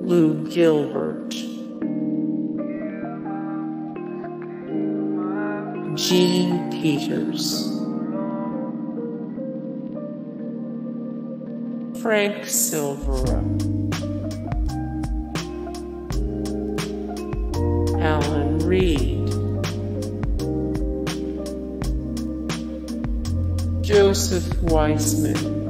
Lou Gilbert, Jean Peters, Frank Silvera, Alan Reed, Joseph Wiseman,